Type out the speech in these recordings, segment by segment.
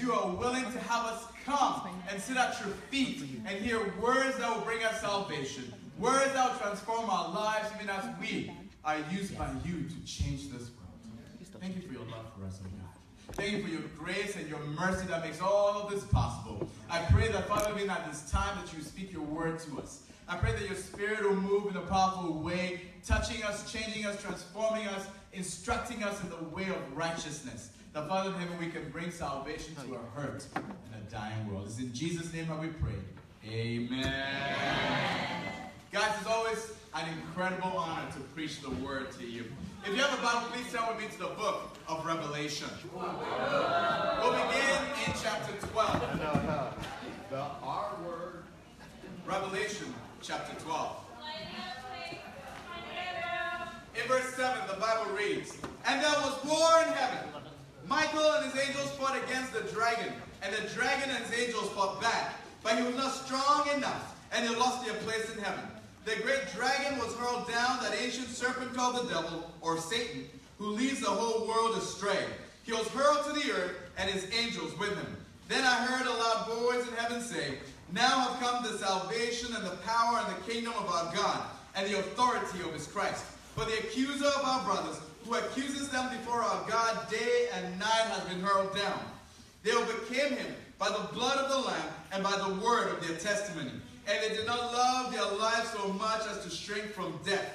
you are willing to have us come and sit at your feet and hear words that will bring us salvation, words that will transform our lives, even as we are used by you to change this world. Thank you for your love for us, oh God. Thank you for your grace and your mercy that makes all of this possible. I pray that, Father, even at this time, that you speak your word to us. I pray that your spirit will move in a powerful way, touching us, changing us, transforming us, instructing us in the way of righteousness. Father in heaven, we can bring salvation to a hurt and a dying world. It's in Jesus' name that we pray. Amen. Amen. Guys, it's always an incredible honor to preach the word to you. If you have a Bible, please turn with me to the book of Revelation. We'll begin in chapter 12. No, no. The R word. Revelation chapter 12. In verse 7, the Bible reads, And there was war in heaven. Michael and his angels fought against the dragon, and the dragon and his angels fought back. But he was not strong enough, and he lost their place in heaven. The great dragon was hurled down, that ancient serpent called the devil, or Satan, who leads the whole world astray. He was hurled to the earth, and his angels with him. Then I heard a loud voice in heaven say, Now have come the salvation and the power and the kingdom of our God, and the authority of his Christ. For the accuser of our brothers, who accuses them before our God day and night, has been hurled down. They overcame him by the blood of the Lamb and by the word of their testimony. And they did not love their lives so much as to shrink from death.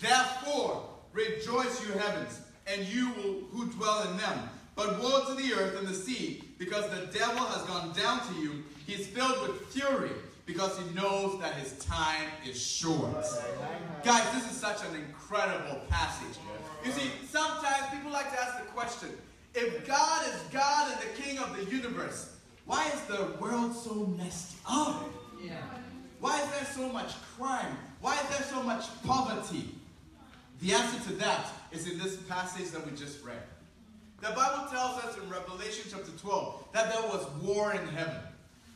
Therefore, rejoice, you heavens, and you who dwell in them. But woe to the earth and the sea, because the devil has gone down to you. He is filled with fury, because he knows that his time is short. Guys, this is such an incredible passage. You see, sometimes people like to ask the question, if God is God and the King of the universe, why is the world so messed up? Yeah. Why is there so much crime? Why is there so much poverty? The answer to that is in this passage that we just read. The Bible tells us in Revelation chapter 12 that there was war in heaven.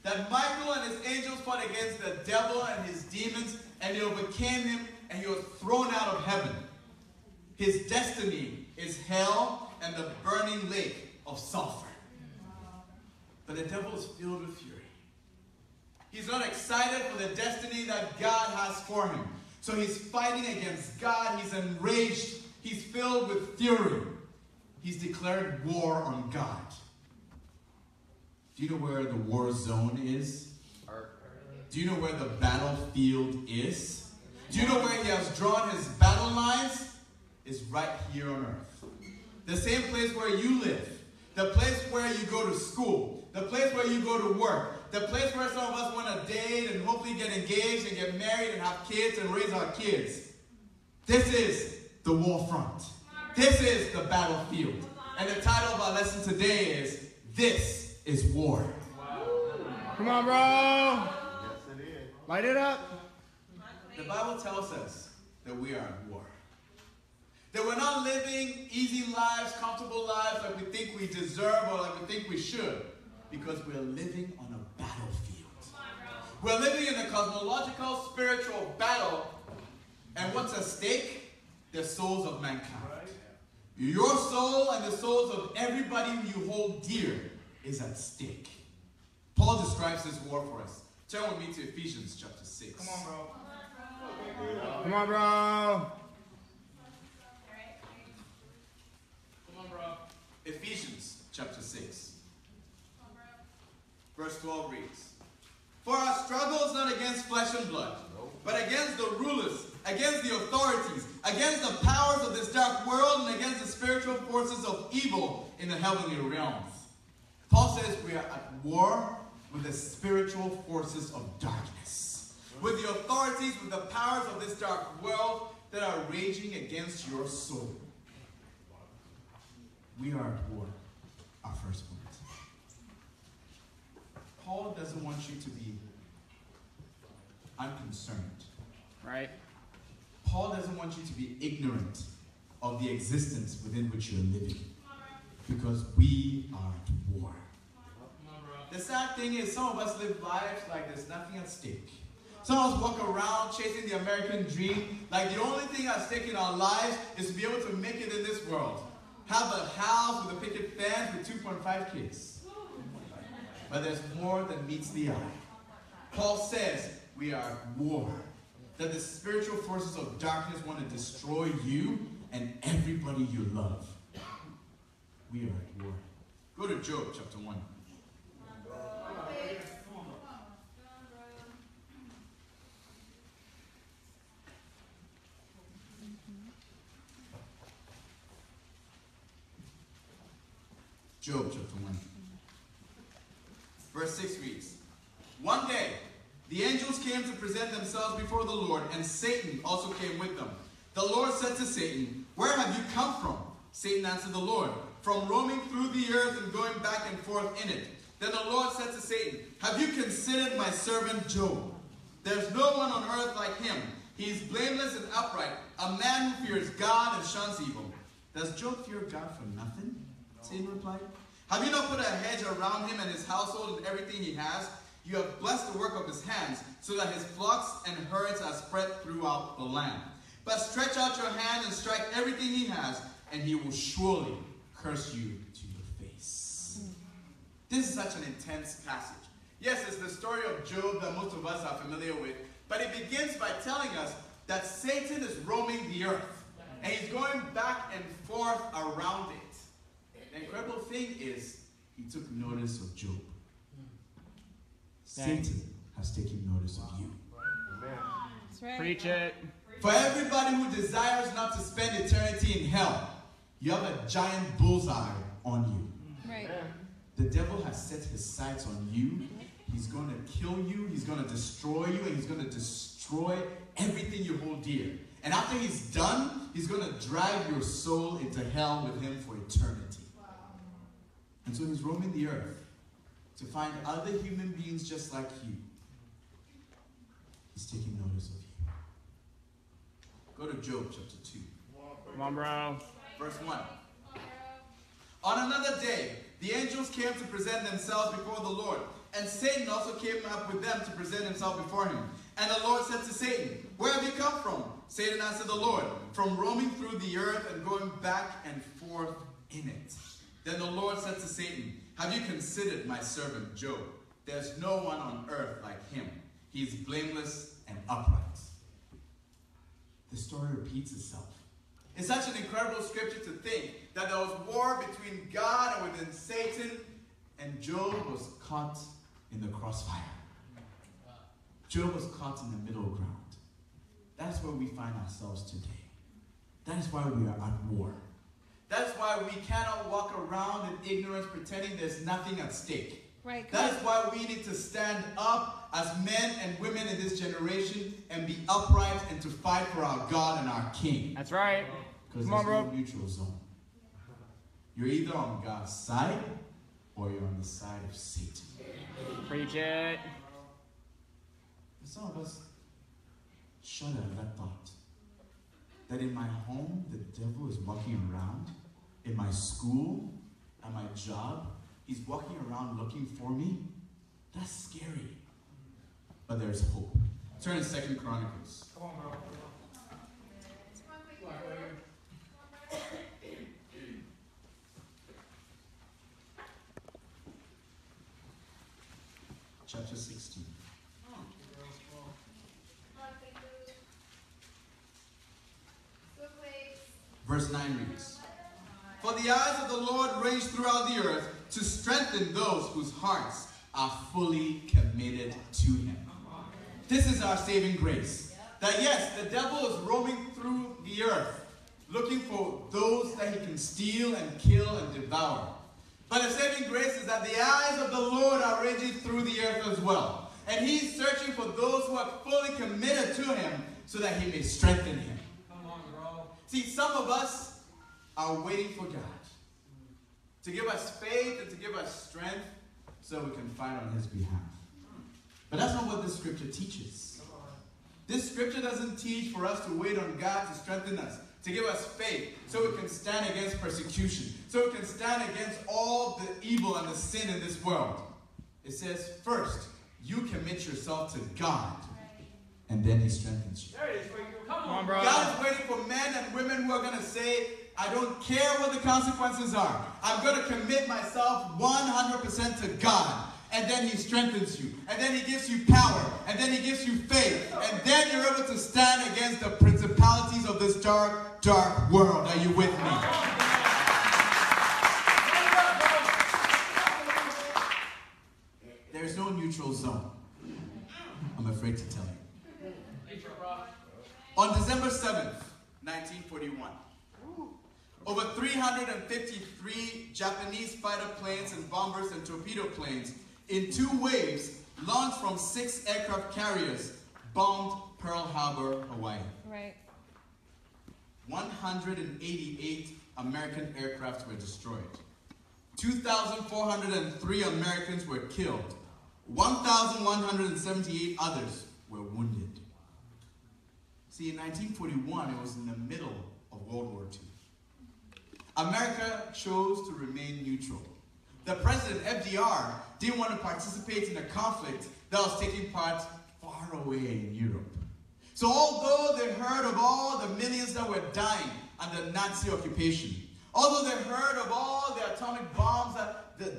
That Michael and his angels fought against the devil and his demons, and they overcame him, and he was thrown out of heaven. His destiny is hell and the burning lake of sulfur. But the devil is filled with fury. He's not excited for the destiny that God has for him. So he's fighting against God. He's enraged. He's filled with fury. He's declared war on God. Do you know where the war zone is? Do you know where the battlefield is? Do you know where he has drawn his battle lines? Is right here on earth. The same place where you live. The place where you go to school. The place where you go to work. The place where some of us want to date and hopefully get engaged and get married and have kids and raise our kids. This is the war front. This is the battlefield. And the title of our lesson today is This is War. Come on, bro. Yes, it is. Light it up. The Bible tells us that we are at war. That we're not living easy lives, comfortable lives like we think we deserve or like we think we should. Because we're living on a battlefield. We're living in a cosmological, spiritual battle. And what's at stake? The souls of mankind. Your soul and the souls of everybody you hold dear is at stake. Paul describes this war for us. Turn with me to Ephesians chapter 6. Come on, bro. Come on, bro. Come on, bro. Ephesians chapter 6. Verse 12 reads, For our struggle is not against flesh and blood, but against the rulers, against the authorities, against the powers of this dark world, and against the spiritual forces of evil in the heavenly realms. Paul says we are at war with the spiritual forces of darkness, with the authorities, with the powers of this dark world that are raging against your soul. We are at war. Our first point. Paul doesn't want you to be unconcerned. Right? Paul doesn't want you to be ignorant of the existence within which you're living. Because we are at war. the sad thing is some of us live lives like there's nothing at stake. Some of us walk around chasing the American dream like the only thing at stake in our lives is to be able to make it in this world. Have a house with a picket fence with 2.5 kids. But there's more than meets the eye. Paul says we are at war. That the spiritual forces of darkness want to destroy you and everybody you love. We are at war. Go to Job chapter 1. Job chapter 1. Verse 6 reads One day the angels came to present themselves before the Lord, and Satan also came with them. The Lord said to Satan, Where have you come from? Satan answered the Lord, From roaming through the earth and going back and forth in it. Then the Lord said to Satan, Have you considered my servant Job? There's no one on earth like him. He is blameless and upright, a man who fears God and shuns evil. Does Job fear God for nothing? Satan replied. Have you not put a hedge around him and his household and everything he has? You have blessed the work of his hands, so that his flocks and herds are spread throughout the land. But stretch out your hand and strike everything he has, and he will surely curse you to your face. This is such an intense passage. Yes, it's the story of Job that most of us are familiar with, but it begins by telling us that Satan is roaming the earth, and he's going back and forth around it. The incredible thing is, he took notice of Job. Hmm. Satan has taken notice of you. That's right. Preach it. For everybody who desires not to spend eternity in hell, you have a giant bullseye on you. Right. The devil has set his sights on you. He's going to kill you. He's going to destroy you. And he's going to destroy everything you hold dear. And after he's done, he's going to drag your soul into hell with him for eternity. And so he's roaming the earth to find other human beings just like you. He's taking notice of you. Go to Job chapter 2. Come on, bro. Verse 1. On another day, the angels came to present themselves before the Lord, and Satan also came up with them to present himself before him. And the Lord said to Satan, Where have you come from? Satan answered the Lord, From roaming through the earth and going back and forth in it. Then the Lord said to Satan, Have you considered my servant Job? There's no one on earth like him. He's blameless and upright. The story repeats itself. It's such an incredible scripture to think that there was war between God and within Satan, and Job was caught in the crossfire. Job was caught in the middle ground. That's where we find ourselves today. That is why we are at war. That's why we cannot walk around in ignorance pretending there's nothing at stake. Right. That is why we need to stand up as men and women in this generation and be upright and to fight for our God and our King. That's right. Because Come there's on, no neutral zone. You're either on God's side or you're on the side of Satan. Preach it. Some of us shudder at that thought. That in my home, the devil is walking around. In my school, at my job, he's walking around looking for me. That's scary. But there's hope. Turn to Second Chronicles. Chapter 16. Verse 9 reads For the eyes of the Lord range throughout the earth to strengthen those whose hearts are fully committed to Him. This is our saving grace. That yes, the devil is roaming through the earth looking for those that he can steal and kill and devour. But the saving grace is that the eyes of the Lord are ranging through the earth as well. And he's searching for those who are fully committed to him so that he may strengthen him. See, some of us are waiting for God to give us faith and to give us strength so we can fight on his behalf. But that's not what this scripture teaches. This scripture doesn't teach for us to wait on God to strengthen us, to give us faith, so we can stand against persecution, so we can stand against all the evil and the sin in this world. It says, first, you commit yourself to God, and then He strengthens you. There it is, Kwaku. Come Come on, on. God is waiting for men and women who are going to say, I don't care what the consequences are. I'm going to commit myself 100% to God. And then He strengthens you. And then He gives you power. And then He gives you faith. And then you're able to stand against the principalities of this dark, dark world. Are you with me? There is no neutral zone. I'm afraid to tell you. On December 7th, 1941, over 353 Japanese fighter planes and bombers and torpedo planes in two waves launched from six aircraft carriers bombed Pearl Harbor, Hawaii. Right. 188 American aircraft were destroyed. 2,403 Americans were killed. 1,178 others were wounded. See, in 1941, it was in the middle of World War II. America chose to remain neutral. The president, FDR, didn't want to participate in a conflict that was taking part far away in Europe. So, although they heard of all the millions that were dying under Nazi occupation, although they heard of all the atomic bombs that the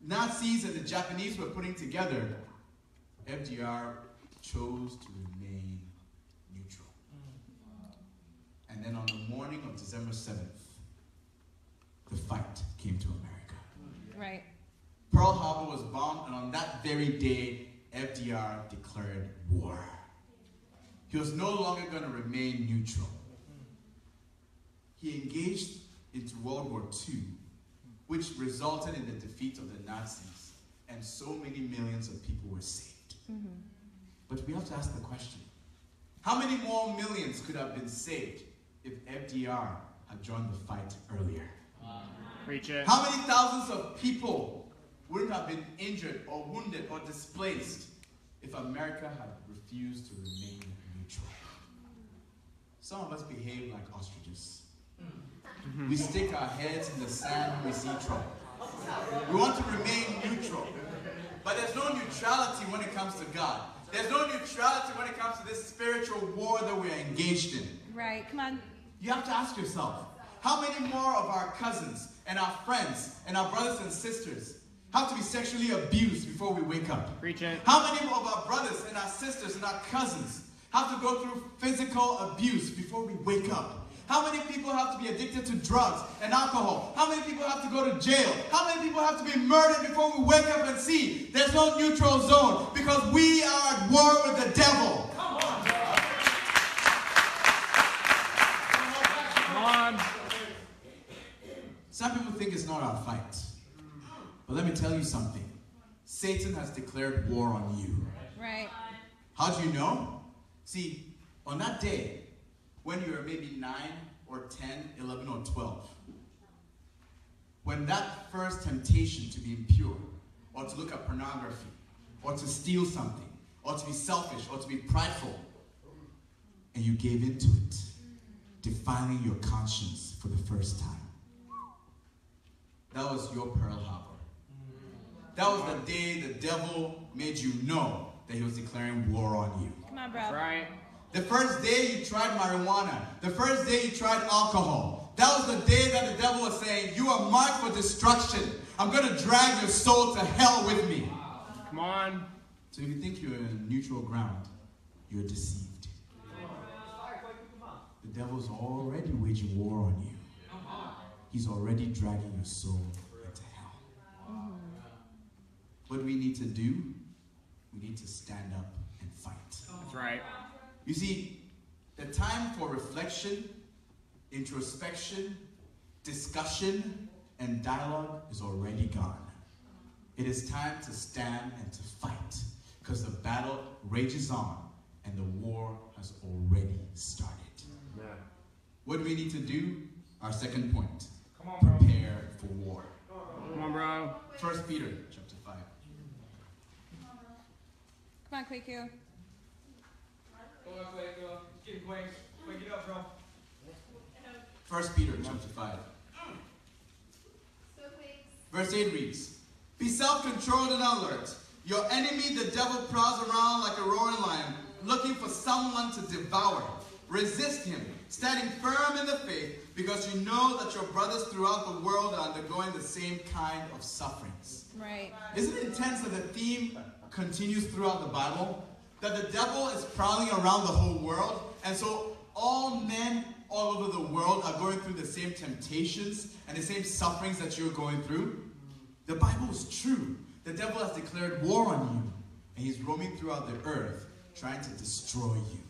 Nazis and the Japanese were putting together, FDR chose to remain neutral. And then on the morning of December 7th, the fight came to America. Right. Pearl Harbor was bombed, and on that very day, FDR declared war. He was no longer going to remain neutral. He engaged into World War II, which resulted in the defeat of the Nazis, and so many millions of people were saved. Mm-hmm. But we have to ask the question how many more millions could have been saved if FDR had joined the fight earlier? Preach it. How many thousands of people wouldn't have been injured or wounded or displaced if America had refused to remain neutral? Some of us behave like ostriches. Mm-hmm. We stick our heads in the sand when we see trouble. We want to remain neutral. But there's no neutrality when it comes to God. There's no neutrality when it comes to this spiritual war that we're engaged in. Right. Come on. You have to ask yourself, how many more of our cousins and our friends and our brothers and sisters have to be sexually abused before we wake up? Preach it. How many of our brothers and our sisters and our cousins have to go through physical abuse before we wake up? How many people have to be addicted to drugs and alcohol? How many people have to go to jail? How many people have to be murdered before we wake up and see there's no neutral zone because we are at war with the devil? Some people think it's not our fight. But let me tell you something. Satan has declared war on you. Right. How do you know? See, on that day, when you were maybe 9 or 10, 11 or 12, when that first temptation to be impure, or to look at pornography, or to steal something, or to be selfish, or to be prideful, and you gave into it, defiling your conscience for the first time. That was your Pearl Harbor. That was the day the devil made you know that he was declaring war on you. Come on, bro. Right. The first day you tried marijuana, the first day you tried alcohol, that was the day that the devil was saying, You are marked for destruction. I'm going to drag your soul to hell with me. Come on. So if you think you're in neutral ground, you're deceived. The devil's already waging war on you. He's already dragging your soul into hell. Mm-hmm. What we need to do? We need to stand up and fight. That's right. You see, the time for reflection, introspection, discussion, and dialogue is already gone. It is time to stand and to fight because the battle rages on and the war has already started. What do we need to do? Our second point Come on, bro. Prepare for war. Come on, bro. First Peter chapter 5. Come on, Kwaku. Go on, Kwaku. Get him, Quake. Wake it up, bro. First Peter chapter 5. Verse 8 reads, Be self-controlled and alert. Your enemy, the devil, prowls around like a roaring lion, looking for someone to devour. Resist him, standing firm in the faith, because you know that your brothers throughout the world are undergoing the same kind of sufferings. Right. Isn't it intense that the theme continues throughout the Bible? That the devil is prowling around the whole world, and so all men all over the world are going through the same temptations and the same sufferings that you're going through. The Bible is true. The devil has declared war on you, and he's roaming throughout the earth trying to destroy you.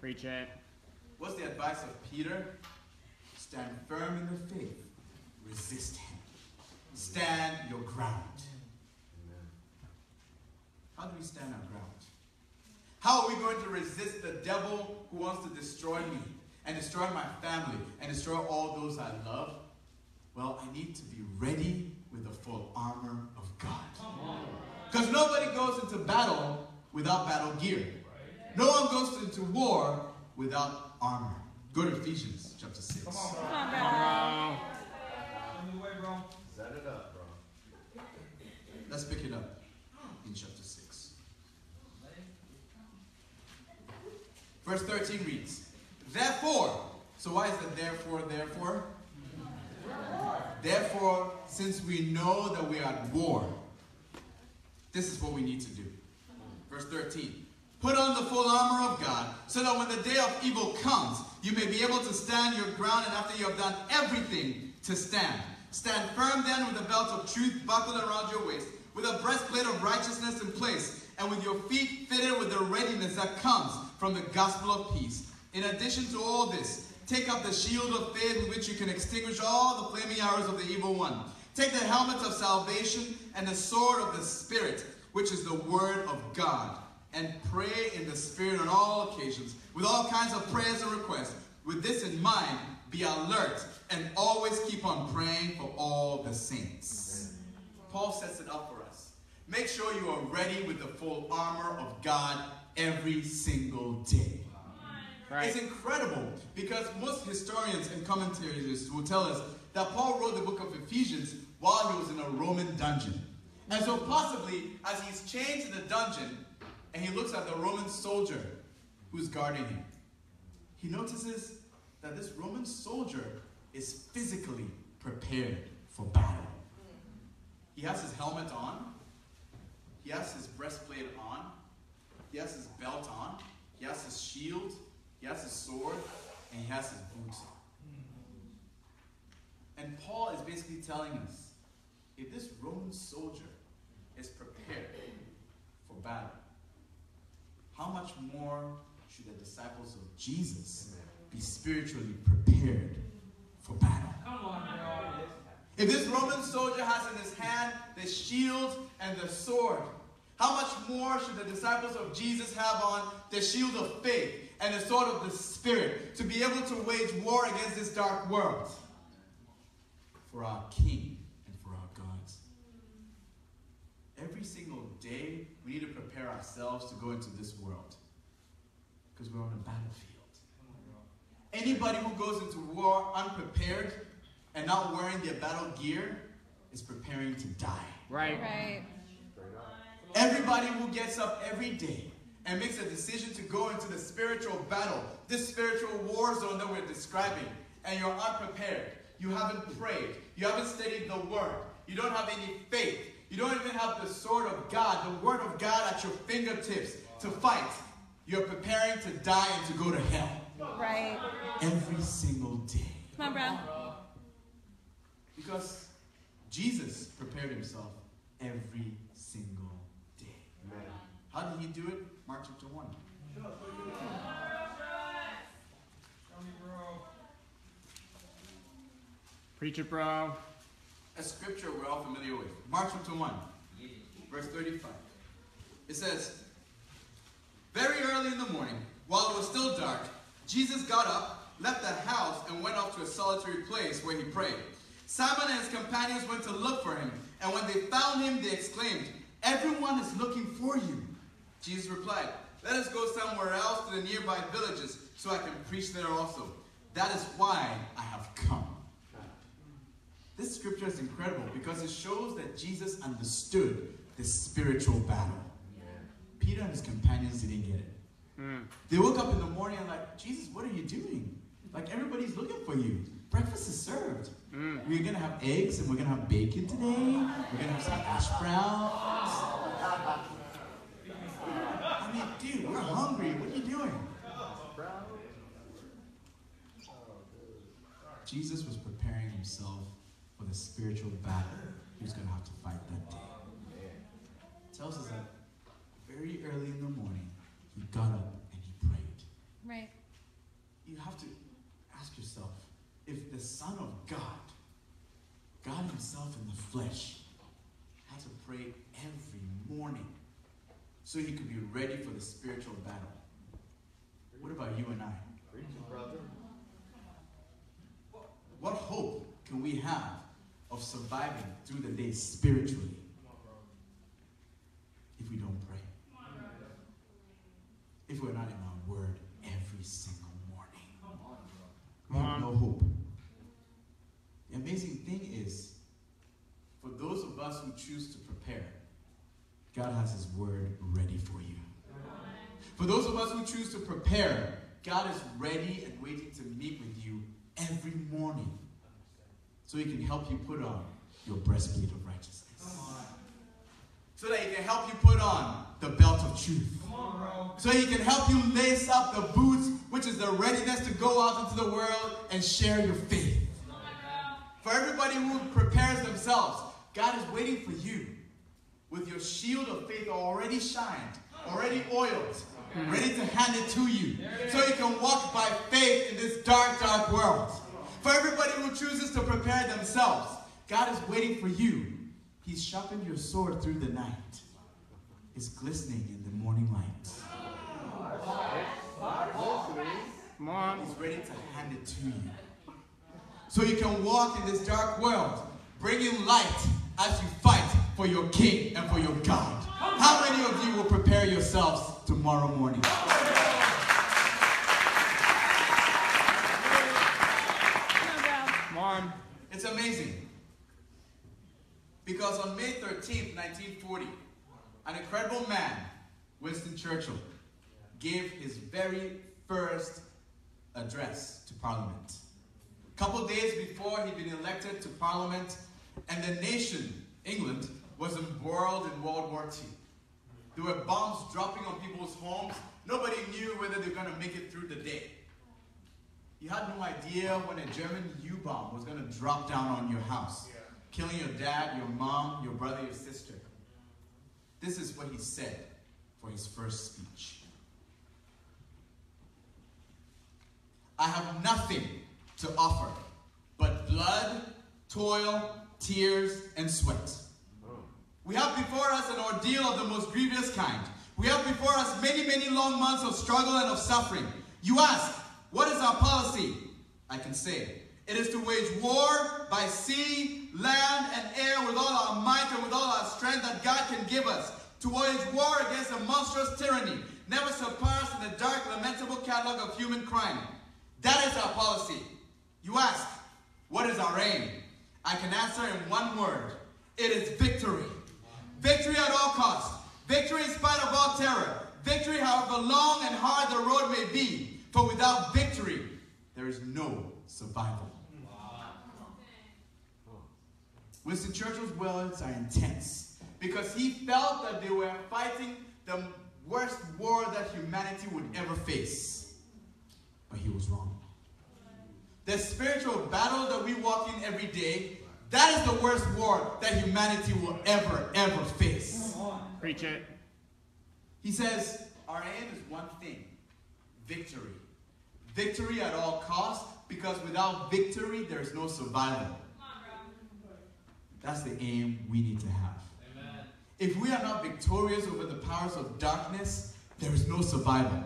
Preach it. What's the advice of Peter? Stand firm in the faith. Resist him. Stand your ground. How do we stand our ground? How are we going to resist the devil who wants to destroy me and destroy my family and destroy all those I love? Well, I need to be ready with the full armor of God. Because nobody goes into battle without battle gear. No one goes into war without armor. Go to Ephesians chapter 6. Come on, bro. Come on, bro. Bro. Show me the way, bro. Set it up, bro. Let's pick it up in chapter 6. Verse 13 reads, Therefore, so why is it therefore, therefore? Therefore, since we know that we are at war, this is what we need to do. Verse 13. Put on the full armor of God, so that when the day of evil comes, you may be able to stand your ground, and after you have done everything, to stand. Stand firm then with a belt of truth buckled around your waist, with a breastplate of righteousness in place, and with your feet fitted with the readiness that comes from the gospel of peace. In addition to all this, take up the shield of faith with which you can extinguish all the flaming arrows of the evil one. Take the helmet of salvation and the sword of the Spirit, which is the word of God and pray in the Spirit on all occasions, with all kinds of prayers and requests. With this in mind, be alert and always keep on praying for all the saints. Paul sets it up for us. Make sure you are ready with the full armor of God every single day. Right. It's incredible because most historians and commentators will tell us that Paul wrote the book of Ephesians while he was in a Roman dungeon. And so, possibly, as he's chained to the dungeon and he looks at the Roman soldier who's guarding him, he notices that this Roman soldier is physically prepared for battle. He has his helmet on, he has his breastplate on, he has his belt on, he has his shield, he has his sword, and he has his boots on. And Paul is basically telling us if this Roman soldier is prepared for battle, how much more should the disciples of Jesus be spiritually prepared for battle? Come on. If this Roman soldier has in his hand the shield and the sword, how much more should the disciples of Jesus have on the shield of faith and the sword of the Spirit to be able to wage war against this dark world for our King and for our God? Every single day, we need to prepare ourselves to go into this world because we're on a battlefield. Anybody who goes into war unprepared and not wearing their battle gear is preparing to die. Right. Right. Everybody who gets up every day and makes a decision to go into the spiritual battle, this spiritual war zone that we're describing, and you're unprepared, you haven't prayed, you haven't studied the word, you don't have any faith, you don't even have the sword of God, the word of God at your fingertips to fight, you're preparing to die and to go to hell Right. every single day. Come on, bro. Because Jesus prepared himself every single day. How did he do it? Mark chapter 1. Show me, bro. Preach it, bro. A scripture we're all familiar with. Mark chapter 1, verse 35. It says, Very early in the morning, while it was still dark, Jesus got up, left the house, and went off to a solitary place where he prayed. Simon and his companions went to look for him, and when they found him, they exclaimed, Everyone is looking for you. Jesus replied, Let us go somewhere else to the nearby villages, so I can preach there also. That is why I have come. This scripture is incredible because it shows that Jesus understood the spiritual battle. Peter and his companions didn't get it. Hmm. They woke up in the morning and like, Jesus, what are you doing? Like everybody's looking for you. Breakfast is served. Hmm. We're gonna have eggs and we're gonna have bacon today. We're gonna have some hash browns. I mean, dude, we're hungry. What are you doing? Jesus was preparing himself for the spiritual battle he was going to have to fight that day. It tells us that very early in the morning, he got up and he prayed. Right. You have to ask yourself if the Son of God, God Himself in the flesh, had to pray every morning so he could be ready for the spiritual battle. What about you and I? Brother. What hope can we have of surviving through the day spiritually if we don't pray? If we're not in our word every single morning? We have no hope. The amazing thing is, for those of us who choose to prepare, God has His word ready for you. For those of us who choose to prepare, God is ready and waiting to meet with you every morning so He can help you put on your breastplate of righteousness. So that He can help you put on the belt of truth. So He can help you lace up the boots, which is the readiness to go out into the world and share your faith. For everybody who prepares themselves, God is waiting for you with your shield of faith already shined, already oiled, ready to hand it to you. So you can walk by faith in this dark, dark world. For everybody who chooses to prepare themselves, God is waiting for you. He's sharpened your sword through the night. It's glistening in the morning light. On. He's ready to hand it to you. So you can walk in this dark world, bringing light as you fight for your King and for your God. How many of you will prepare yourselves tomorrow morning? Come on, bro. Come on. It's amazing. Because on May 13th, 1940, an incredible man, Winston Churchill, gave his very first address to Parliament. A couple days before he'd been elected to Parliament, and the nation, England, was embroiled in World War II. There were bombs dropping on people's homes. Nobody knew whether they were going to make it through the day. You had no idea when a German U bomb was going to drop down on your house, killing your dad, your mom, your brother, your sister. This is what he said for his first speech I have nothing to offer but blood, toil, tears, and sweat. We have before us an ordeal of the most grievous kind. We have before us many, many long months of struggle and of suffering. You ask, what is our policy? I can say, it is to wage war by sea, land, and air with all our might and with all our strength that God can give us. To wage war against a monstrous tyranny, never surpassed in the dark, lamentable catalog of human crime. That is our policy. You ask, what is our aim? I can answer in one word. It is victory. Victory at all costs. Victory in spite of all terror. Victory however long and hard the road may be. For without victory, there is no survival. Winston Churchill's words are intense because he felt that they were fighting the worst war that humanity would ever face. But he was wrong. The spiritual battle that we walk in every day, that is the worst war that humanity will ever, ever face. Preach it. He says, Our aim is one thing victory. Victory at all costs, because without victory, there is no survival. That's the aim we need to have. If we are not victorious over the powers of darkness, there is no survival.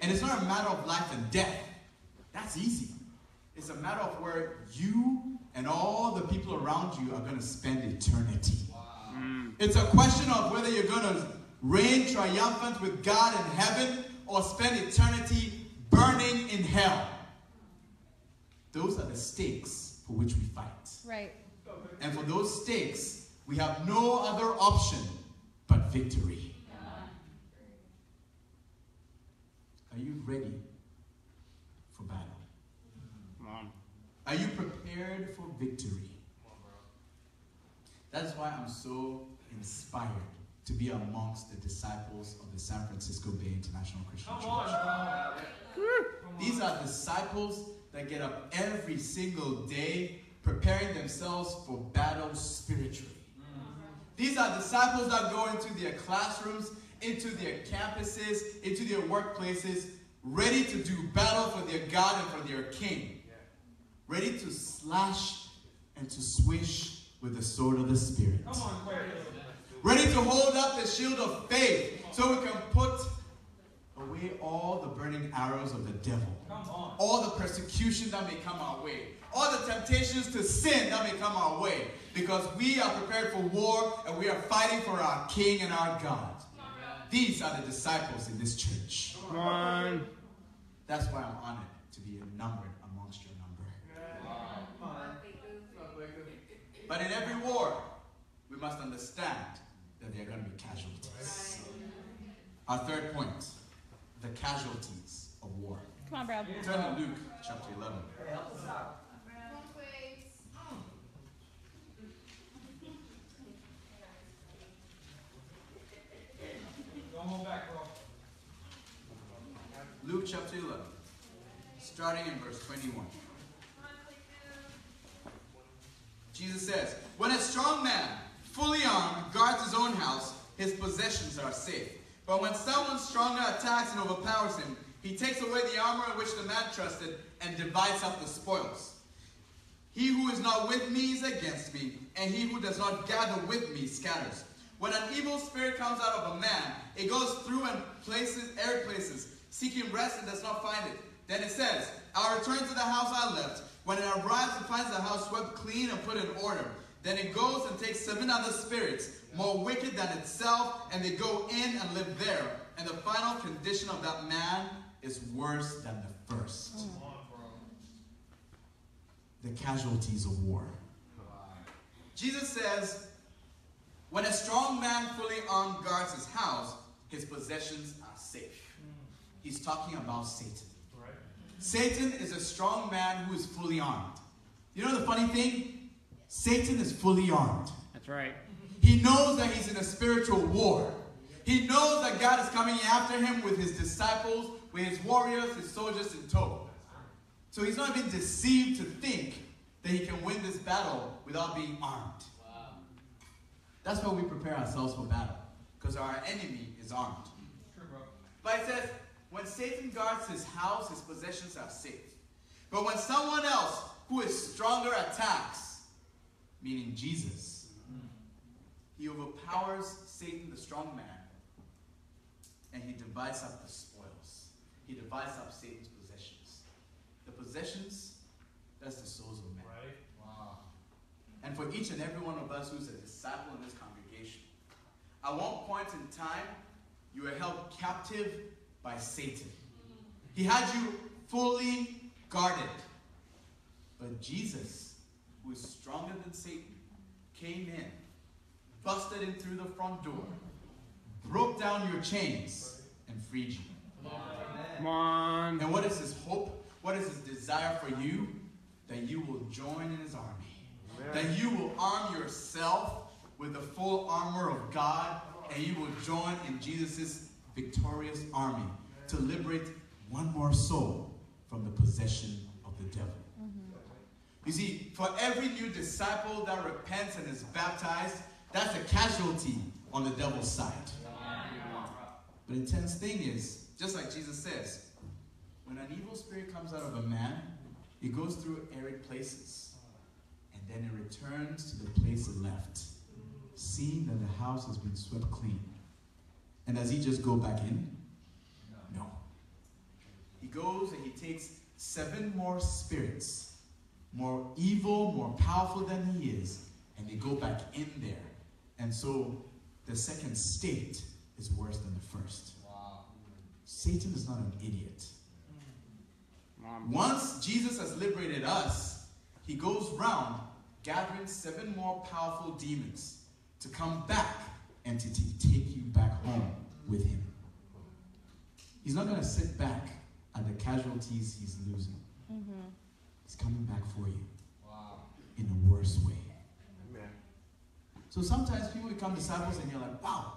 And it's not a matter of life and death. That's easy. It's a matter of where you and all the people around you are going to spend eternity. Mm. It's a question of whether you're going to reign triumphant with God in heaven or spend eternity burning in hell. Those are the stakes for which we fight. Right. And for those stakes, we have no other option but victory. Are you ready for battle? Come on. Are you prepared for victory? That's why I'm so inspired to be amongst the disciples of the San Francisco Bay International Christian Come Church. on. These are disciples that get up every single day preparing themselves for battle spiritually. These are disciples that go into their classrooms, into their campuses, into their workplaces, ready to do battle for their God and for their King. Ready to slash and to swish with the sword of the Spirit. Come on, Kwaku. Ready to hold up the shield of faith so we can put away all the burning arrows of the devil all the persecution that may come our way, all the temptations to sin that may come our way, because we are prepared for war and we are fighting for our King and our God. These are the disciples in this church. Come on. That's why I'm honored to be numbered amongst your number. Come But in every war, we must understand that there are going to be casualties. Our third point the casualties of war. Come on, bro. Turn to Luke chapter 11. Don't hold back, bro. Luke chapter 11, starting in verse 21. Jesus says, When a strong man, fully armed, guards his own house, his possessions are safe. But when someone stronger attacks and overpowers him, he takes away the armor in which the man trusted and divides up the spoils. He who is not with me is against me, and he who does not gather with me scatters. When an evil spirit comes out of a man, it goes through and places, arid places, seeking rest and does not find it. Then it says, I'll return to the house I left. When it arrives, it finds the house swept clean and put in order. Then it goes and takes seven other spirits, more wicked than itself, and they go in and live there. And the final condition of that man is worse than the first. The casualties of war. Jesus says, when a strong man fully armed guards his house, his possessions are safe. He's talking about Satan. Right. Satan is a strong man who is fully armed. You know the funny thing? Satan is fully armed. That's right. He knows that he's in a spiritual war. He knows that God is coming after him with his disciples, with his warriors, his soldiers in tow. So he's not even deceived to think that he can win this battle without being armed. That's why we prepare ourselves for battle, because our enemy is armed. True, bro. But it says, when Satan guards his house, his possessions are safe. But when someone else who is stronger attacks, meaning Jesus, he overpowers Satan, the strong man, and he divides up the spoils. He divides up Satan's possessions. The possessions, that's the souls of men. And for each and every one of us who's a disciple in this congregation, at one point in time, you were held captive by Satan. He had you fully guarded. But Jesus, who is stronger than Satan, came in, busted in through the front door, broke down your chains, and freed you. Come on. And what is his hope? What is his desire for you? That you will join in his army. That you will arm yourself with the full armor of God and you will join in Jesus' victorious army to liberate one more soul from the possession of the devil. Mm-hmm. You see, for every new disciple that repents and is baptized, that's a casualty on the devil's side. But the intense thing is, just like Jesus says, when an evil spirit comes out of a man, it goes through arid places. Then it returns to the place it left, seeing that the house has been swept clean. And does he just go back in? No. He goes and he takes seven more spirits, more evil, more powerful than he is, and they go back in there. And so the second state is worse than the first. Wow. Satan is not an idiot. Mm. Once Jesus has liberated us, he goes round gathering seven more powerful demons to come back and to take you back home with him. He's not going to sit back at the casualties he's losing. Mm-hmm. He's coming back for you Wow. in a worse way. Amen. So sometimes people become disciples and you're like, wow,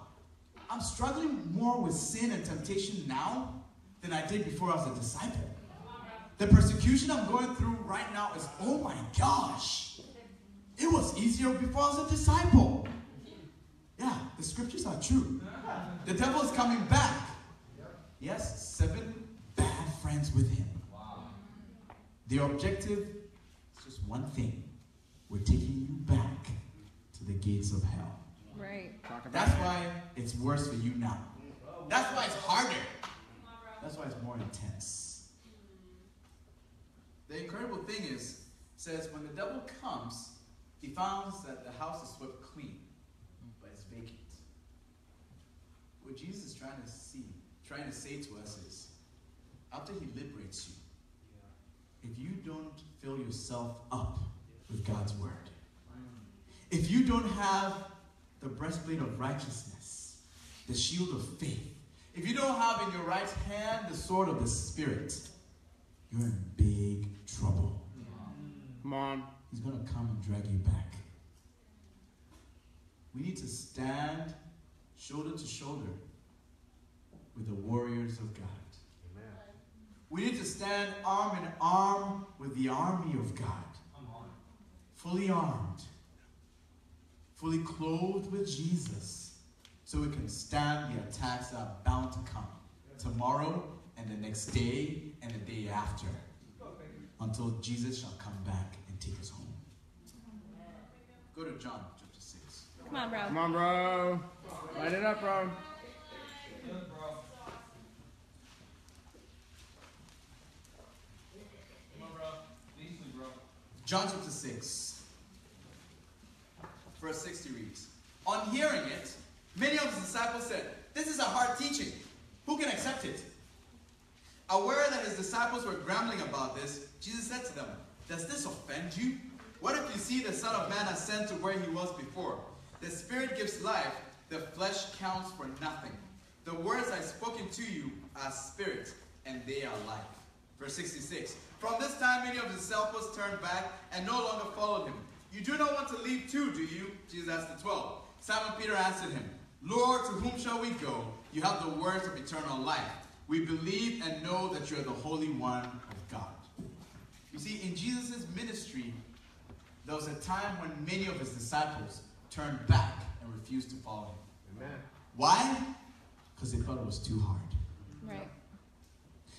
I'm struggling more with sin and temptation now than I did before I was a disciple. The persecution I'm going through right now is, oh my gosh, it was easier before I was a disciple. Yeah, the scriptures are true. The devil is coming back. Yes, seven bad friends with him. Wow. Their objective is just one thing. We're taking you back to the gates of hell. Right. That's why it's worse for you now. That's why it's harder. That's why it's more intense. The incredible thing is, says when the devil comes, he finds that the house is swept clean, but it's vacant. What Jesus is trying to see, trying to say to us is, after he liberates you, if you don't fill yourself up with God's word, if you don't have the breastplate of righteousness, the shield of faith, if you don't have in your right hand the sword of the Spirit, you're in big trouble. Come on. He's going to come and drag you back. We need to stand shoulder to shoulder with the warriors of God. Amen. We need to stand arm in arm with the army of God, fully armed, fully clothed with Jesus, so we can stand the attacks that are bound to come tomorrow and the next day and the day after until Jesus shall come back and take us home. Go to John chapter 6. Come on, bro. Come on, bro. Light it up, bro. Come on, bro. Easily, bro. John chapter 6, verse 60 reads On hearing it, many of his disciples said, This is a hard teaching. Who can accept it? Aware that his disciples were grumbling about this, Jesus said to them, Does this offend you? What if you see the Son of Man ascend to where he was before? The Spirit gives life, the flesh counts for nothing. The words I've spoken to you are spirit, and they are life. Verse 66. From this time, many of his disciples turned back and no longer followed him. You do not want to leave too, do you? Jesus asked the twelve. Simon Peter answered him, Lord, to whom shall we go? You have the words of eternal life. We believe and know that you are the Holy One of God. You see, in Jesus' ministry, there was a time when many of his disciples turned back and refused to follow him. Amen. Why? Because they thought it was too hard. Right.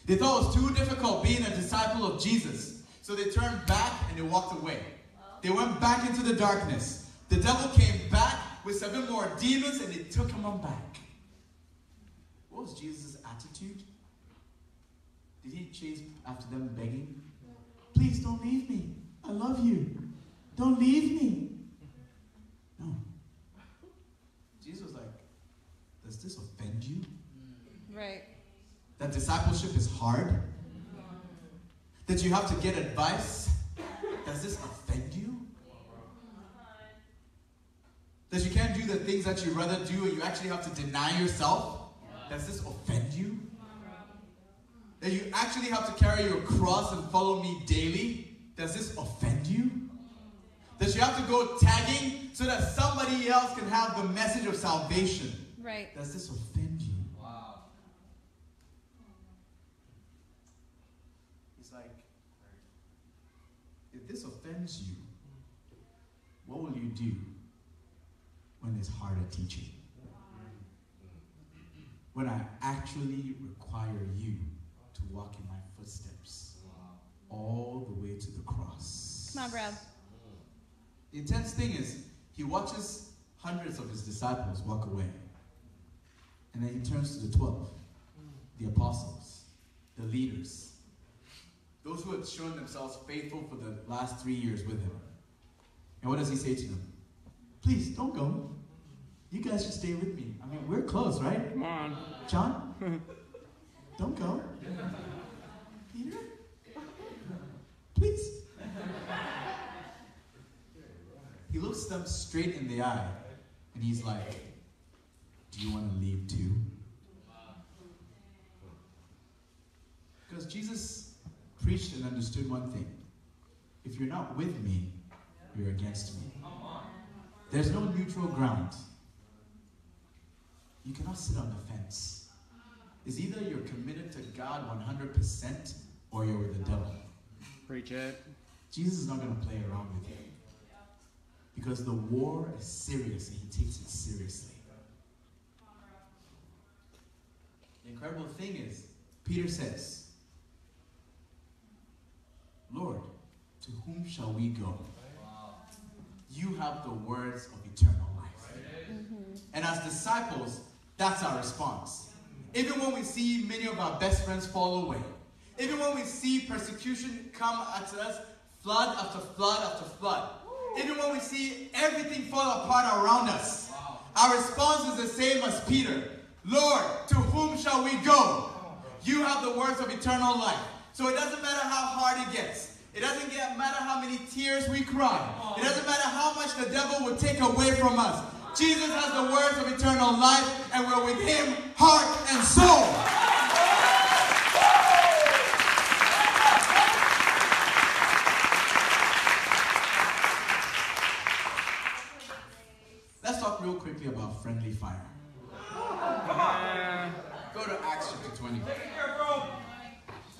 They thought it was too difficult being a disciple of Jesus. So they turned back and they walked away. They went back into the darkness. The devil came back with seven more demons and they took him on back. What was Jesus' attitude? Did he chase after them begging? Please don't leave me. I love you. Don't leave me. No. Jesus was like, Does this offend you? Mm. Right. That discipleship is hard? That you have to get advice? Does this offend you? That you can't do the things that you'd rather do and you actually have to deny yourself? Does this offend you? That you actually have to carry your cross and follow me daily? Does this offend you? That you have to go tagging so that somebody else can have the message of salvation? Right. Does this offend you? Wow. He's like, if this offends you, what will you do when it's harder teaching? When I actually require you to walk in my footsteps all the way to the cross. Come on, bro. The intense thing is, he watches hundreds of his disciples walk away. And then he turns to the 12, the apostles, the leaders, those who had shown themselves faithful for the last three years with him. And what does he say to them? Please, don't go. You guys should stay with me. I mean, we're close, right? Come on. John? don't go. Peter? Please. Looks them straight in the eye and he's like, Do you want to leave too? Because Jesus preached and understood one thing if you're not with me, you're against me. There's no neutral ground. You cannot sit on the fence. It's either you're committed to God 100% or you're with the devil. Preach it. Jesus is not going to play around with you. Because the war is serious and he takes it seriously. The incredible thing is, Peter says, Lord, to whom shall we go? You have the words of eternal life. Mm-hmm. And as disciples, that's our response. Even when we see many of our best friends fall away, even when we see persecution come at us, flood after flood after flood, even when we see everything fall apart around us, our response is the same as Peter Lord, to whom shall we go? You have the words of eternal life. So it doesn't matter how hard it gets. It doesn't get, matter how many tears we cry. It doesn't matter how much the devil will take away from us. Jesus has the words of eternal life, and we're with him heart and soul. Let's talk real quickly about friendly fire. Go to Acts chapter 20.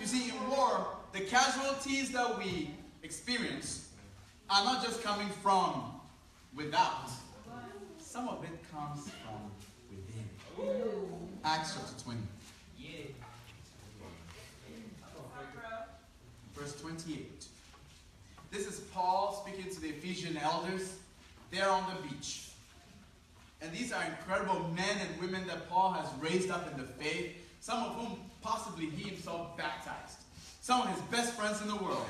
You see, in war, the casualties that we experience are not just coming from without. Some of it comes from within. Acts chapter 20. Verse 28. This is Paul speaking to the Ephesian elders. They're on the beach. And these are incredible men and women that Paul has raised up in the faith, some of whom possibly he himself baptized. Some of his best friends in the world.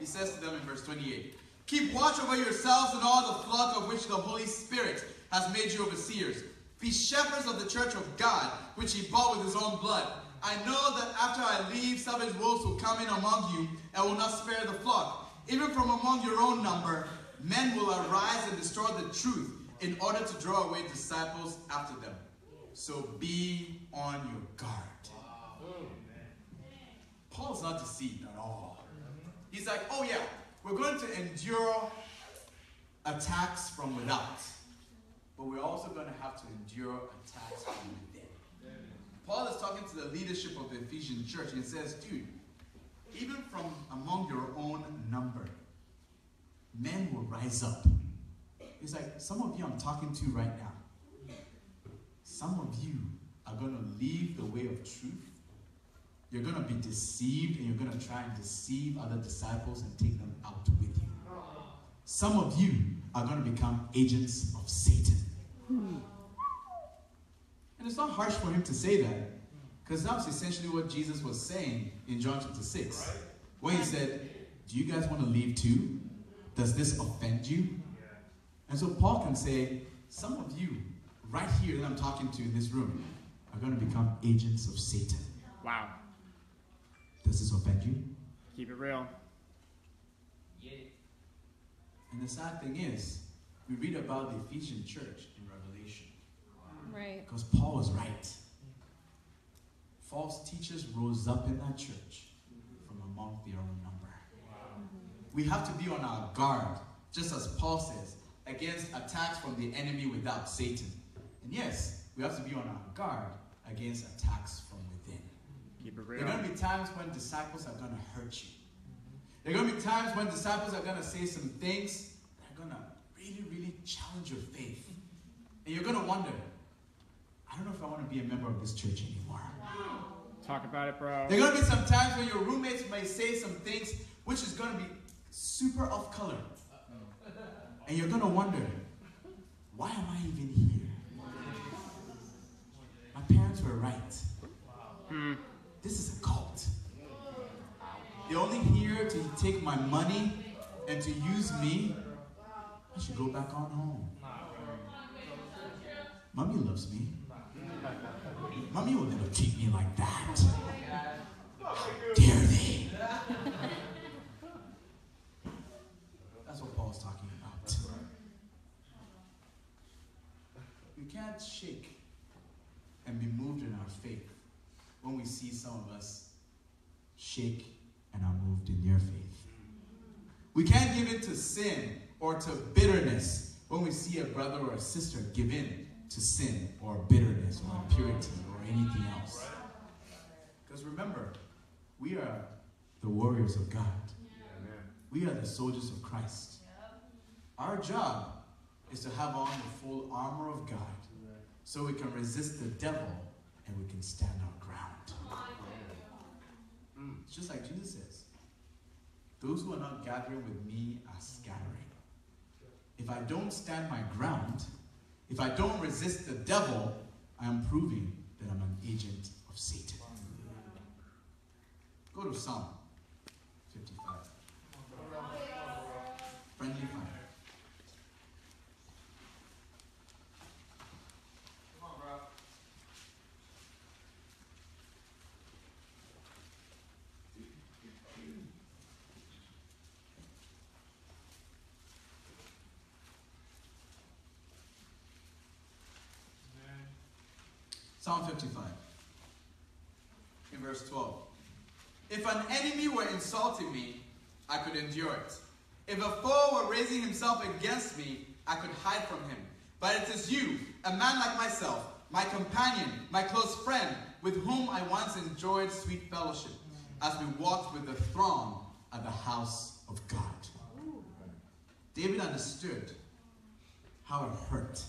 He says to them in verse 28 Keep watch over yourselves and all the flock of which the Holy Spirit has made you overseers. Be shepherds of the church of God, which he bought with his own blood. I know that after I leave, savage wolves will come in among you and will not spare the flock. Even from among your own number, men will arise and destroy the truth in order to draw away disciples after them. So be on your guard. Paul's not deceived at all. He's like, oh yeah, we're going to endure attacks from without, but we're also going to have to endure attacks from within. Paul is talking to the leadership of the Ephesian church and says, dude, even from among your own number, men will rise up. He's like, some of you I'm talking to right now, some of you are going to leave the way of truth. You're going to be deceived and you're going to try and deceive other disciples and take them out with you. Some of you are going to become agents of Satan. And it's not harsh for him to say that, because that was essentially what Jesus was saying in John chapter 6. When he said, Do you guys want to leave too? Does this offend you? And so Paul can say, Some of you, right here that I'm talking to in this room, are going to become agents of Satan. Wow. Does this offend you? Keep it real. Yeah. And the sad thing is, we read about the Ephesian church in Revelation. Right. Because Paul was right. False teachers rose up in that church from among their own number. We have to be on our guard, just as Paul says, against attacks from the enemy without Satan. And yes, we have to be on our guard against attacks from within. Keep it There are going to be times when disciples are going to hurt you. There are going to be times when disciples are going to say some things that are going to really, really challenge your faith. And you're going to wonder, I don't know if I want to be a member of this church anymore. Talk about it, bro. There are going to be some times when your roommates may say some things which is going to be super off color. And you're going to wonder, why am I even here? My parents were right. This is a cult. They're only here to take my money and to use me. I should go back on home. Mommy loves me. Mommy will never treat me like that. How dare they? That's what Paul's talking about. Shake and be moved in our faith when we see some of us shake and are moved in your faith. We can't give in to sin or to bitterness when we see a brother or a sister give in to sin or bitterness or impurity or anything else. Because remember, we are the warriors of God. We are the soldiers of Christ. Our job is to have on the full armor of God so we can resist the devil and we can stand our ground. Mm, It's just like Jesus says those who are not gathering with me are scattering. If I don't stand my ground, if I don't resist the devil, I am proving that I'm an agent of Satan. Go to Psalm 55. Friendly Psalm 55. In verse 12. If an enemy were insulting me, I could endure it. If a foe were raising himself against me, I could hide from him. But it is you, a man like myself, my companion, my close friend, with whom I once enjoyed sweet fellowship, as we walked with the throng at the house of God. David understood how it hurt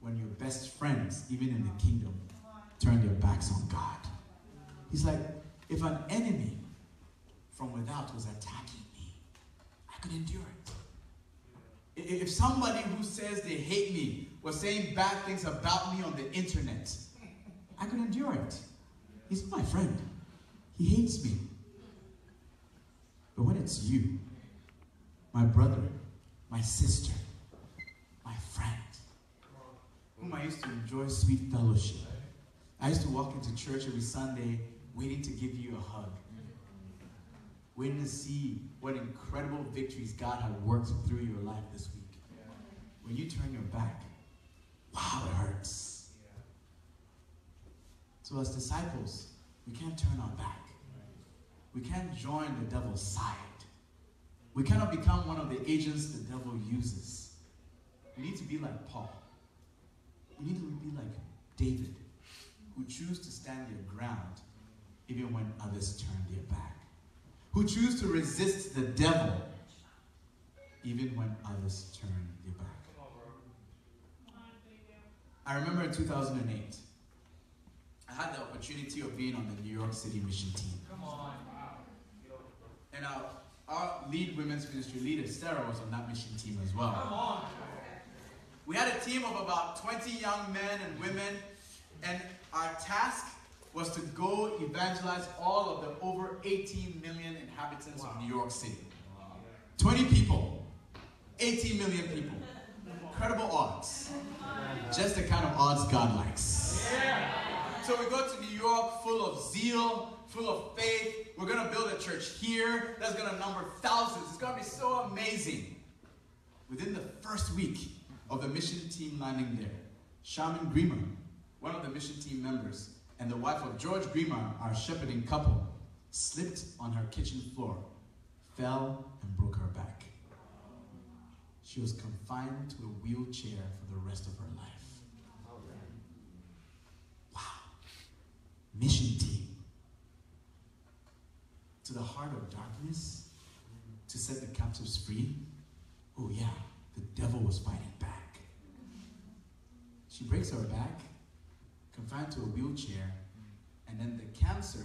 when your best friends, even in the kingdom, turn their backs on God. He's like, if an enemy from without was attacking me, I could endure it. If somebody who says they hate me was saying bad things about me on the internet, I could endure it. He's my friend. He hates me. But when it's you, my brother, my sister, my friend, whom I used to enjoy sweet fellowship. I used to walk into church every Sunday waiting to give you a hug. Waiting to see what incredible victories God had worked through your life this week. When you turn your back, wow, it hurts. So, as disciples, we can't turn our back. We can't join the devil's side. We cannot become one of the agents the devil uses. We need to be like Paul. Need to be like David, who choose to stand their ground even when others turn their back. Who choose to resist the devil even when others turn their back. I remember in 2008, I had the opportunity of being on the New York City mission team. Come on. And our, our lead women's ministry leader, Sarah, was on that mission team as well. Come on. We had a team of about 20 young men and women, and our task was to go evangelize all of the over 18 million inhabitants of New York City. 20 people, 18 million people. Incredible odds. Just the kind of odds God likes. Yeah. So we go to New York full of zeal, full of faith. We're going to build a church here that's going to number thousands. It's going to be so amazing. Within the first week of the mission team landing there, Shaman Grima, one of the mission team members, and the wife of George Grima, our shepherding couple, slipped on her kitchen floor, fell, and broke her back. She was confined to a wheelchair for the rest of her life. Wow. Mission team. To the heart of darkness, to set the captives free. Oh, yeah, the devil was fighting back. She breaks her back, confined to a wheelchair, and then the cancer,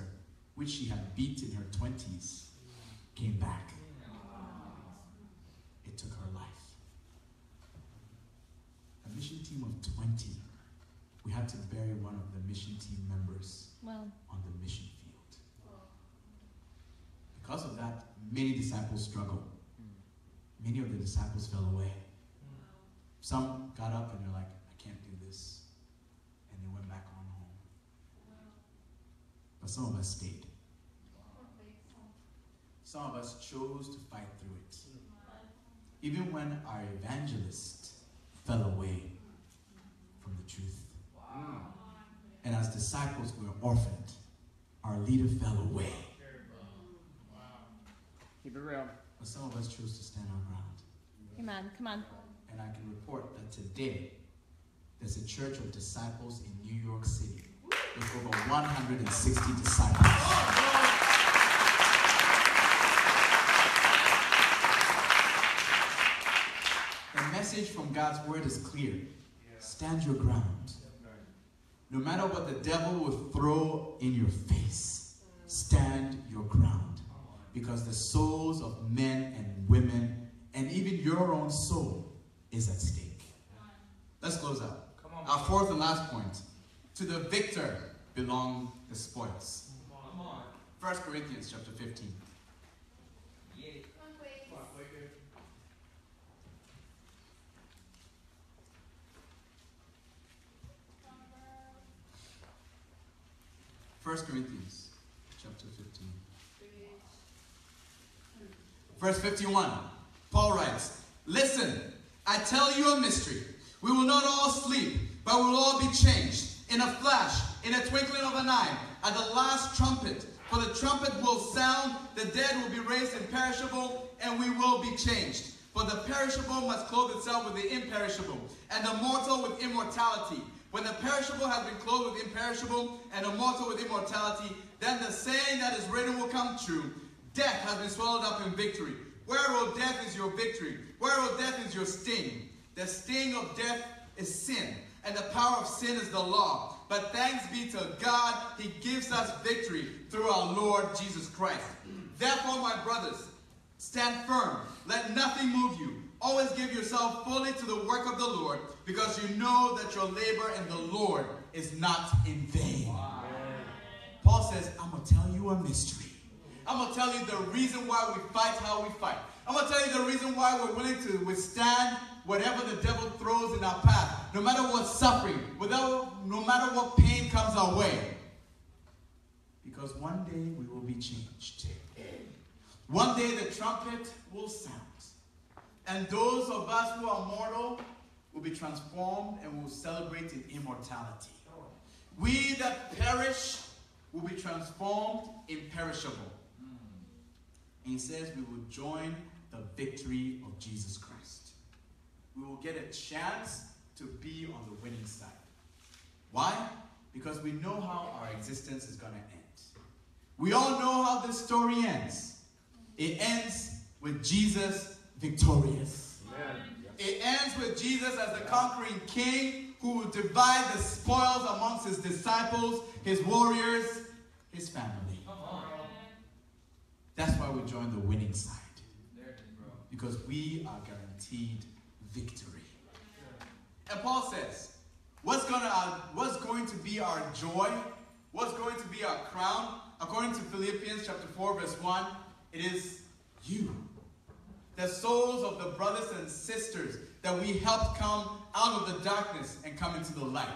which she had beat in her 20s, came back. It took her life. A mission team of 20, we had to bury one of the mission team members Well, on the mission field. Because of that, many disciples struggled. Hmm. Many of the disciples fell away. Hmm. Some got up and they're like, but some of us stayed. Some of us chose to fight through it. Even when our evangelist fell away from the truth. And as disciples, we were orphaned. Our leader fell away. Keep it real. But some of us chose to stand our ground. Come on, come on. And I can report that today there's a church of disciples in New York City with over 160 disciples. The message from God's word is clear. Stand your ground. No matter what the devil will throw in your face, stand your ground. Because the souls of men and women, and even your own soul, is at stake. Let's close out. Our fourth and last point. To the victor belong the spoils. Come on. 1 Corinthians chapter 15. Yeah. Come on, Kwaku. 1 Corinthians chapter 15. Verse 51. Paul writes, Listen, I tell you a mystery. We will not all sleep, but we will all be changed in a flash, in a twinkling of an eye, at the last trumpet. For the trumpet will sound, the dead will be raised imperishable, and we will be changed. For the perishable must clothe itself with the imperishable, and the mortal with immortality. When the perishable has been clothed with imperishable, and the mortal with immortality, then the saying that is written will come true. Death has been swallowed up in victory. Where, O death, is your victory? Where, O death, is your sting? The sting of death is sin, and the power of sin is the law. But thanks be to God, He gives us victory through our Lord Jesus Christ. Therefore, my brothers, stand firm. Let nothing move you. Always give yourself fully to the work of the Lord, because you know that your labor in the Lord is not in vain. Paul says, I'm going to tell you a mystery. I'm going to tell you the reason why we fight how we fight. I'm going to tell you the reason why we're willing to withstand whatever the devil throws in our path, no matter what suffering, without, no matter what pain comes our way. Because one day we will be changed. One day the trumpet will sound. And those of us who are mortal will be transformed and will celebrate in immortality. We that perish will be transformed imperishable. And he says we will join the victory of Jesus Christ. We will get a chance to be on the winning side. Why? Because we know how our existence is going to end. We all know how this story ends. It ends with Jesus victorious. It ends with Jesus as the conquering king who will divide the spoils amongst his disciples, his warriors, his family. That's why we join the winning side. There it is, bro. Because we are guaranteed victory. And Paul says, what's gonna uh, what's going to be our joy? What's going to be our crown? According to Philippians chapter 4, verse 1, it is you. The souls of the brothers and sisters that we helped come out of the darkness and come into the light.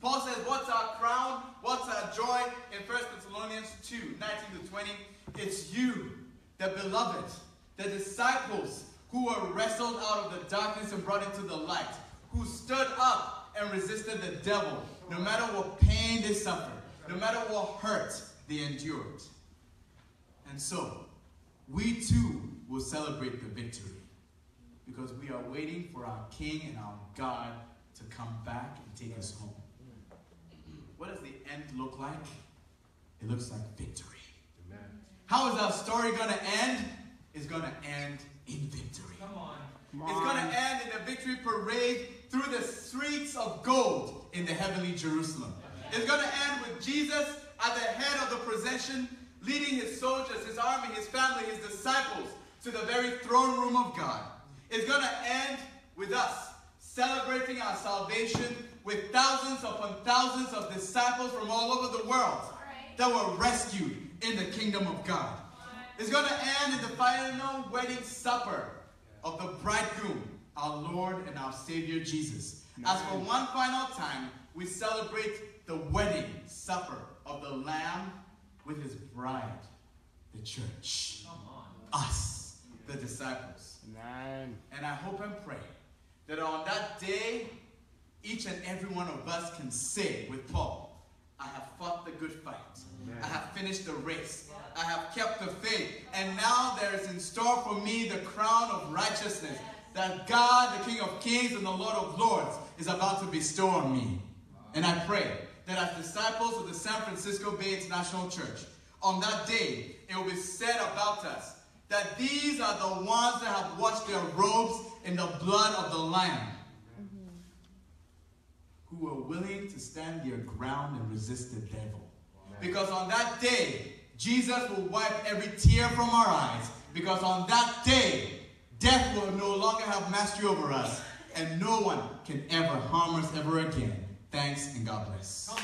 Paul says, What's our crown? What's our joy? In 1 Thessalonians 2 19 to 20, it's you, the beloved, the disciples who were wrestled out of the darkness and brought into the light, who stood up and resisted the devil, no matter what pain they suffered, no matter what hurt they endured. And so, we too will celebrate the victory because we are waiting for our King and our God to come back and take us home. What does the end look like? It looks like victory. How is our story going to end? It's going to end in victory. Come on. Come It's going to end in a victory parade through the streets of gold in the heavenly Jerusalem. It's going to end with Jesus at the head of the procession, leading his soldiers, his army, his family, his disciples to the very throne room of God. It's going to end with us celebrating our salvation with thousands upon thousands of disciples from all over the world that were rescued in the kingdom of God. It's going to end in the final wedding supper of the bridegroom, our Lord and our Savior Jesus. As for one final time, we celebrate the wedding supper of the Lamb with his bride, the church. Come on. Us, the disciples. Amen. And I hope and pray that on that day, each and every one of us can say with Paul, I have fought the good fight. I have finished the race. I have kept the faith. And now there is in store for me the crown of righteousness that God, the King of kings and the Lord of lords, is about to bestow on me. And I pray that as disciples of the San Francisco Bay International Church, on that day, it will be said about us that these are the ones that have washed their robes in the blood of the Lamb, who were willing to stand their ground and resist the devil. Because on that day, Jesus will wipe every tear from our eyes. Because on that day, death will no longer have mastery over us, and no one can ever harm us ever again. Thanks and God bless.